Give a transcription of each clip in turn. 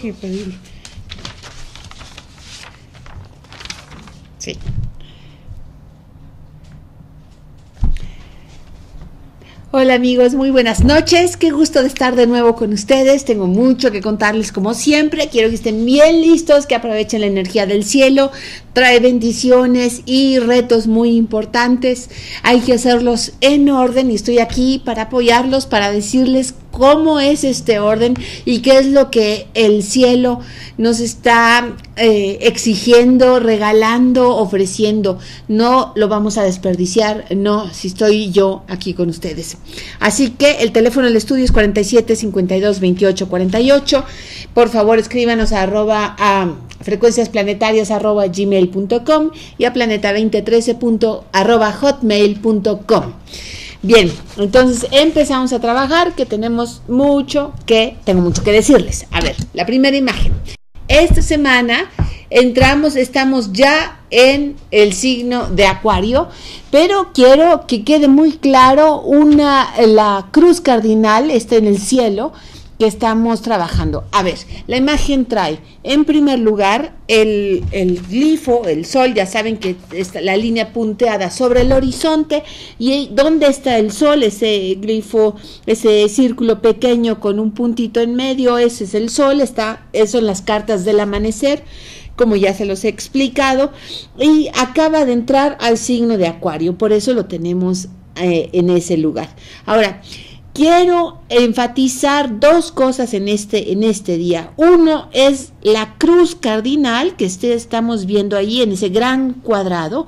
que pedirle. Sí. Hola amigos, muy buenas noches. Qué gusto de estar de nuevo con ustedes. Tengo mucho que contarles como siempre. Quiero que estén bien listos, que aprovechen la energía del cielo. Trae bendiciones y retos muy importantes. Hay que hacerlos en orden y estoy aquí para apoyarlos, para decirles cómo es este orden y qué es lo que el cielo nos está eh, exigiendo, regalando, ofreciendo. No lo vamos a desperdiciar, no, si estoy yo aquí con ustedes. Así que el teléfono del estudio es 47 52 28 48. Por favor, escríbanos a arroba a y a planeta2013 arroba hotmail.com. Bien, entonces empezamos a trabajar, que tenemos mucho que, tengo mucho que decirles. A ver, la primera imagen. Esta semana entramos, estamos ya en el signo de Acuario, pero quiero que quede muy claro una, la cruz cardinal está en el cielo que estamos trabajando. A ver, la imagen trae en primer lugar el, glifo, el sol, ya saben que está la línea punteada sobre el horizonte y dónde está el sol, ese glifo, ese círculo pequeño con un puntito en medio, ese es el sol, está eso en las cartas del amanecer como ya se los he explicado, y acaba de entrar al signo de Acuario, por eso lo tenemos eh, en ese lugar. Ahora, quiero enfatizar dos cosas en este, en este día. Uno es la cruz cardinal que estamos viendo ahí en ese gran cuadrado,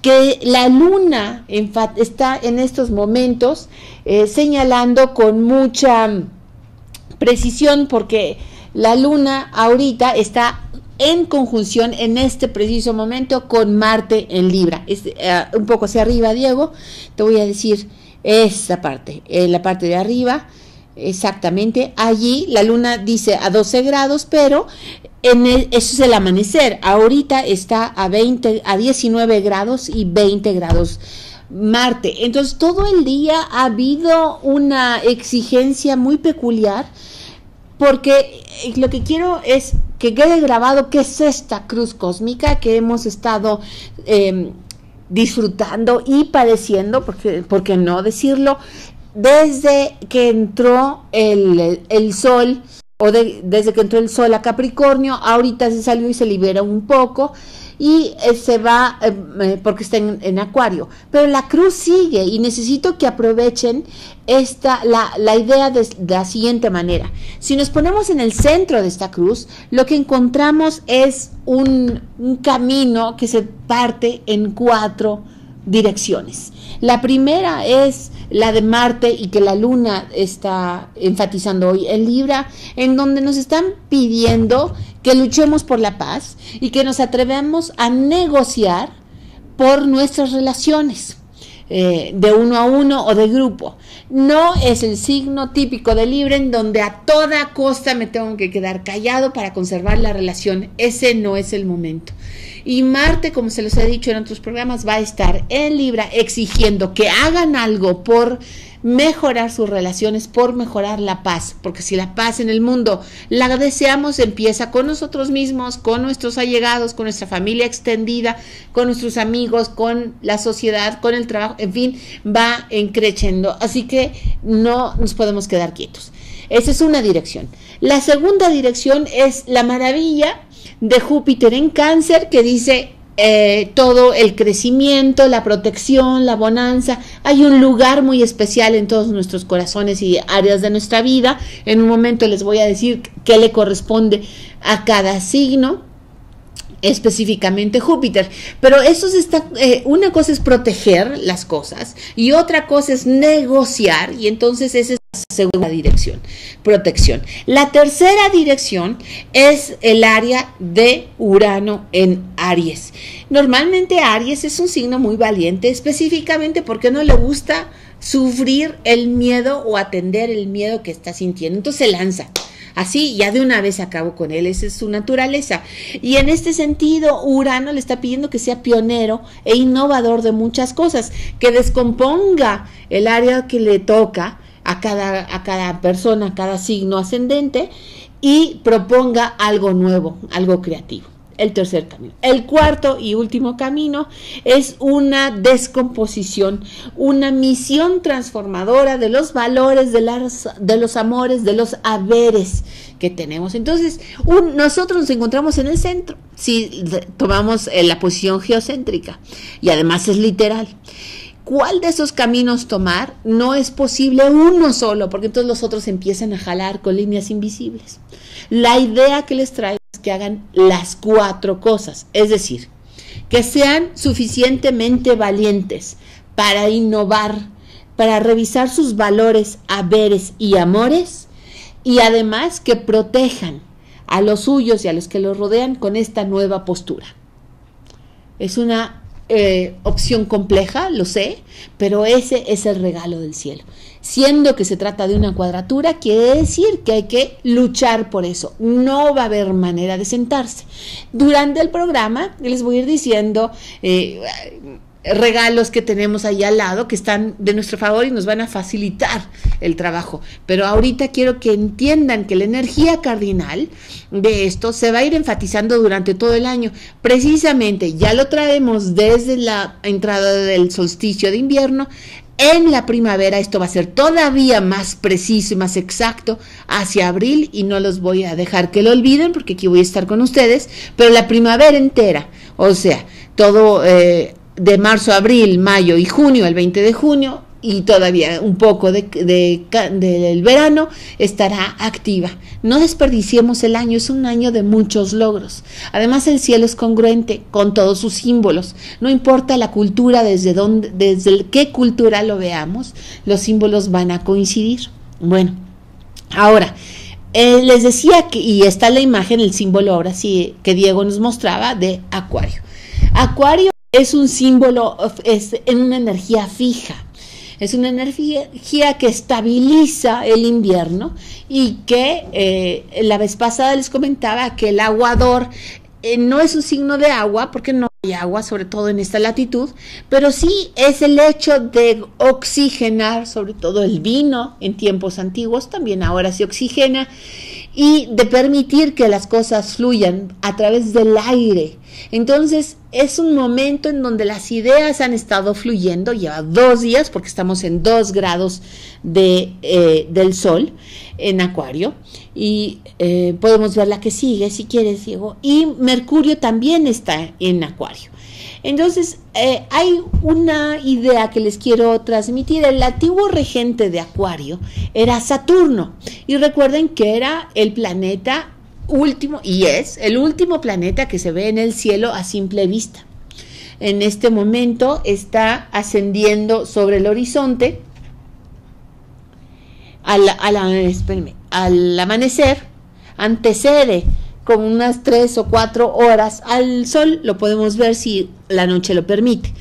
que la luna está en estos momentos eh, señalando con mucha precisión porque la luna ahorita está en conjunción en este preciso momento con Marte en Libra. Eh, un poco hacia arriba, Diego, te voy a decir esa parte, en la parte de arriba, exactamente. Allí la luna dice a 12 grados, pero en eso es el amanecer. Ahorita está a 20, a 19 grados y 20 grados. Marte. Entonces todo el día ha habido una exigencia muy peculiar porque lo que quiero es que quede grabado qué es esta cruz cósmica que hemos estado em, disfrutando y padeciendo, porque, porque no decirlo, desde que entró el, el sol o desde que entró el sol a Capricornio, ahorita se salió y se libera un poco y eh, se va eh, eh, porque está en, acuario. Pero la cruz sigue y necesito que aprovechen esta, la, la idea de, de, la siguiente manera. Si nos ponemos en el centro de esta cruz, lo que encontramos es un, un camino que se parte en cuatro direcciones. La primera es la de Marte y que la Luna está enfatizando hoy en Libra, en donde nos están pidiendo que luchemos por la paz y que nos atrevemos a negociar por nuestras relaciones. Eh, de uno a uno o de grupo. No es el signo típico de Libra en donde a toda costa me tengo que quedar callado para conservar la relación. Ese no es el momento. Y Marte, como se los he dicho en otros programas, va a estar en Libra exigiendo que hagan algo por mejorar sus relaciones, por mejorar la paz, porque si la paz en el mundo la deseamos, empieza con nosotros mismos, con nuestros allegados, con nuestra familia extendida, con nuestros amigos, con la sociedad, con el trabajo, en fin, va encreciendo. Así que no nos podemos quedar quietos. Esa es una dirección. La segunda dirección es la maravilla de Júpiter en cáncer que dice eh, todo el crecimiento, la protección, la bonanza. Hay un lugar muy especial en todos nuestros corazones y áreas de nuestra vida. En un momento les voy a decir qué le corresponde a cada signo específicamente Júpiter. Pero eso está, eh, una cosa es proteger las cosas y otra cosa es negociar y entonces esa es la segunda dirección, protección. La tercera dirección es el área de Urano en Aries. Normalmente Aries es un signo muy valiente, específicamente porque no le gusta sufrir el miedo o atender el miedo que está sintiendo. Entonces se lanza Así ya de una vez acabo con él, esa es su naturaleza. Y en este sentido, Urano le está pidiendo que sea pionero e innovador de muchas cosas, que descomponga el área que le toca a cada, a cada persona, a cada signo ascendente y proponga algo nuevo, algo creativo el tercer camino. El cuarto y último camino es una descomposición, una misión transformadora de los valores, de, las, de los amores, de los haberes que tenemos. Entonces, nosotros nos encontramos en el centro, si tomamos eh, la posición geocéntrica, y además es literal. ¿Cuál de esos caminos tomar? No es posible uno solo, porque entonces los otros empiezan a jalar con líneas invisibles. La idea que les traigo es que hagan las cuatro cosas, es decir, que sean suficientemente valientes para innovar, para revisar sus valores, haberes y amores, y además que protejan a los suyos y a los que los rodean con esta nueva postura. Es una eh, opción compleja, lo sé, pero ese es el regalo del cielo. Siendo que se trata de una cuadratura, quiere decir que hay que luchar por eso. No va a haber manera de sentarse. Durante el programa les voy a ir diciendo... Eh, regalos que tenemos ahí al lado que están de nuestro favor y nos van a facilitar el trabajo. Pero ahorita quiero que entiendan que la energía cardinal de esto se va a ir enfatizando durante todo el año. Precisamente ya lo traemos desde la entrada del solsticio de invierno. En la primavera esto va a ser todavía más preciso y más exacto hacia abril y no los voy a dejar que lo olviden porque aquí voy a estar con ustedes, pero la primavera entera, o sea, todo... Eh, de marzo, abril, mayo y junio, el 20 de junio, y todavía un poco de, del verano, estará activa. No desperdiciemos el año, es un año de muchos logros. Además, el cielo es congruente con todos sus símbolos. No importa la cultura, desde, dónde, desde qué cultura lo veamos, los símbolos van a coincidir. Bueno, ahora, eh, les decía que, y está la imagen, el símbolo ahora sí que Diego nos mostraba de Acuario. Acuario es un símbolo, es en una energía fija. Es una energía que estabiliza el invierno y que eh, la vez pasada les comentaba que el aguador eh, no es un signo de agua porque no hay agua, sobre todo en esta latitud, pero sí es el hecho de oxigenar, sobre todo el vino en tiempos antiguos, también ahora se oxigena, y de permitir que las cosas fluyan a través del aire. Entonces es un momento en donde las ideas han estado fluyendo, lleva dos días porque estamos en dos grados de, eh, del sol en Acuario y eh, podemos ver la que sigue si quieres, Diego. Y Mercurio también está en Acuario. Entonces, eh, hay una idea que les quiero transmitir. El antiguo regente de Acuario era Saturno. Y recuerden que era el planeta último, y es el último planeta que se ve en el cielo a simple vista. En este momento está ascendiendo sobre el horizonte al, al amanecer, antecede con unas tres o cuatro horas al sol, lo podemos ver si la noche lo permite.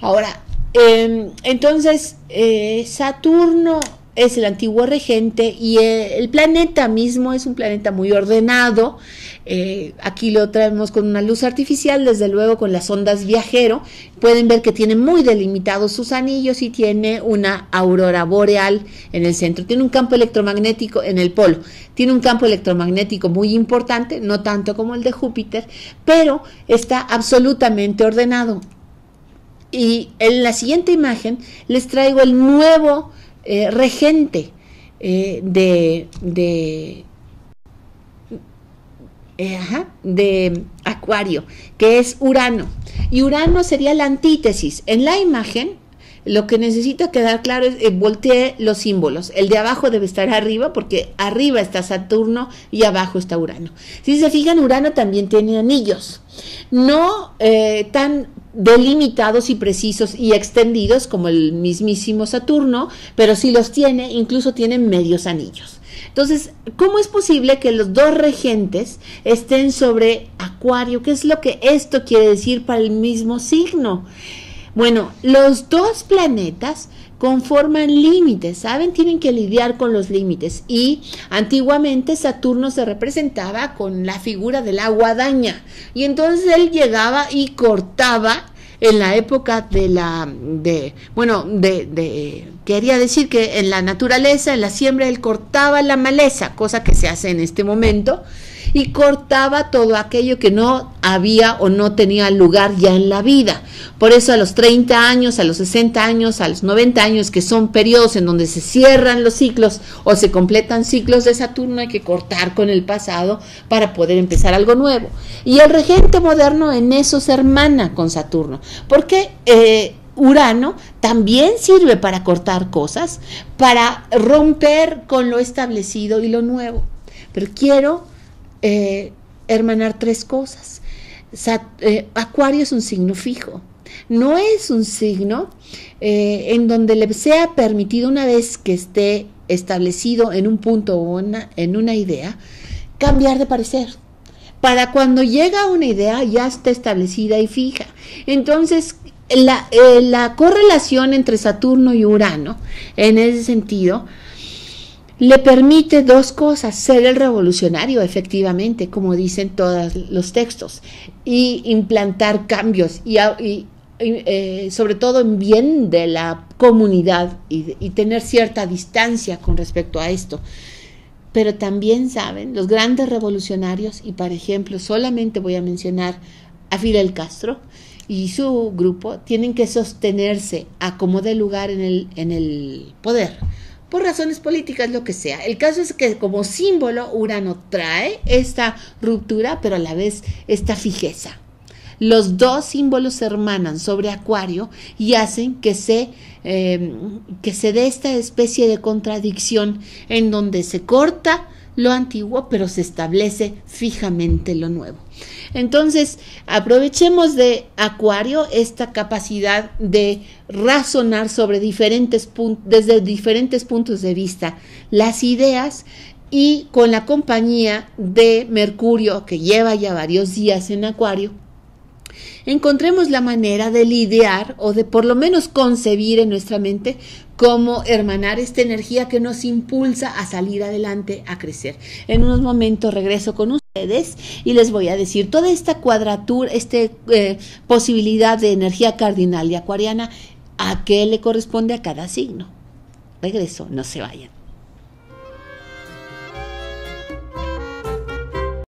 Ahora, em, entonces, eh, Saturno es el antiguo regente y el planeta mismo es un planeta muy ordenado, eh, aquí lo traemos con una luz artificial, desde luego con las ondas viajero. Pueden ver que tiene muy delimitados sus anillos y tiene una aurora boreal en el centro. Tiene un campo electromagnético en el polo. Tiene un campo electromagnético muy importante, no tanto como el de Júpiter, pero está absolutamente ordenado. Y en la siguiente imagen les traigo el nuevo eh, regente eh, de eh, de Acuario, que es Urano. Y Urano sería la antítesis. En la imagen, lo que necesita quedar claro es eh, los símbolos. El de abajo debe estar arriba porque arriba está Saturno y abajo está Urano. Si se fijan, Urano también tiene anillos. No tan delimitados y precisos y extendidos como el mismísimo Saturno, pero sí los tiene, incluso tiene medios anillos. Entonces, ¿cómo es posible que los dos regentes estén sobre Acuario? ¿Qué es lo que esto quiere decir para el mismo signo? Bueno, los dos planetas conforman límites, ¿saben? Tienen que lidiar con los límites. Y antiguamente Saturno se representaba con la figura de la guadaña. Y entonces él llegaba y cortaba en la época de la, de, bueno, de, de, quería decir que en la naturaleza, en la siembra, él cortaba la maleza, cosa que se hace en este momento, y cortaba todo aquello que no había o no tenía lugar ya en la vida. Por eso a los 30 años, a los 60 años, a los 90 años, que son periodos en donde se cierran los ciclos o se completan ciclos de Saturno, hay que cortar con el pasado para poder empezar algo nuevo. Y el regente moderno en eso se hermana con Saturno, porque... Eh, Urano también sirve para cortar cosas, para romper con lo establecido y lo nuevo. Pero quiero eh, hermanar tres cosas. Eh, Acuario es un signo fijo. No es un signo eh, en donde le sea permitido una vez que esté establecido en un punto o en una idea, cambiar de parecer. Para cuando llega una idea ya está establecida y fija. Entonces, la correlación entre Saturno y Urano, en ese sentido, le permite dos cosas, ser el revolucionario efectivamente, como dicen todos los textos, y implantar cambios y, eh, sobre todo en bien de la comunidad y, y tener cierta distancia con respecto a esto. Pero también saben, los grandes revolucionarios, y por ejemplo, solamente voy a mencionar a Fidel Castro, y su grupo tienen que sostenerse a como de lugar en el, en el poder por razones políticas, lo que sea. El caso es que como símbolo Urano trae esta ruptura, pero a la vez esta fijeza. Los dos símbolos hermanan sobre Acuario y hacen que se, em, que se dé esta especie de contradicción en donde se corta lo antiguo, pero se establece fijamente lo nuevo. Entonces, aprovechemos de Acuario esta capacidad de razonar sobre diferentes desde diferentes puntos de vista las ideas y con la compañía de Mercurio, que lleva ya varios días en Acuario, encontremos la manera de lidiar o de por lo menos concebir en nuestra mente cómo hermanar esta energía que nos impulsa a salir adelante, a crecer. En unos momentos regreso con ustedes y les voy a decir toda esta cuadratura, esta eh, posibilidad de energía cardinal y acuariana, a qué le corresponde a cada signo. Regreso, no se vayan.